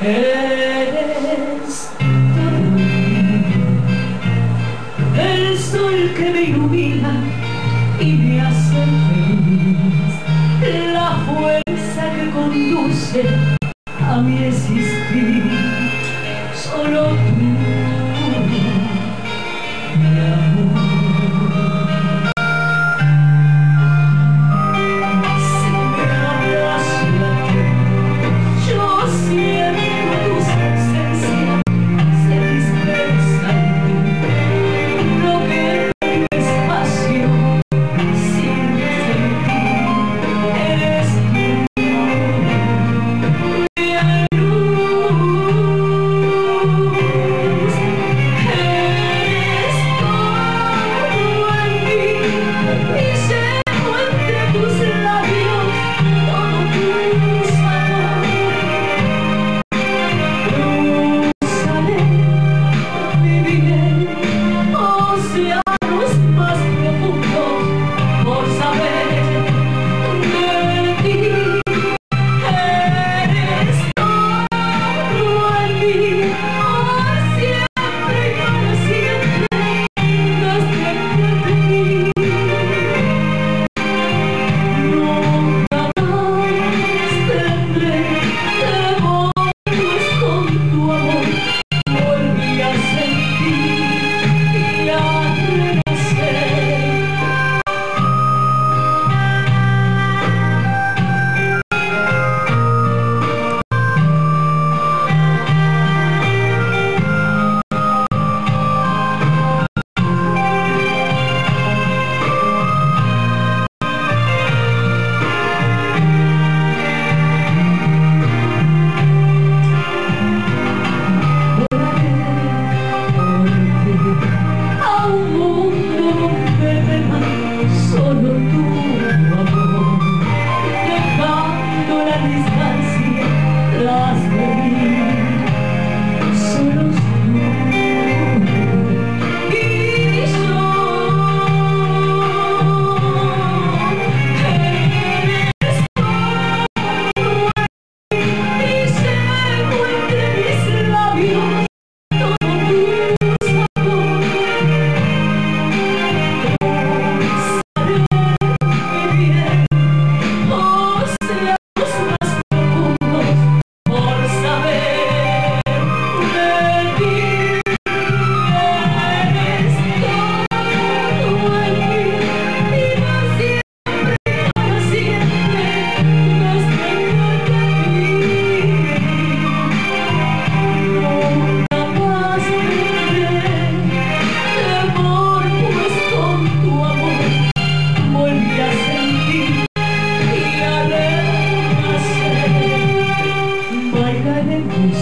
Eres tú, el sol que me ilumina peace.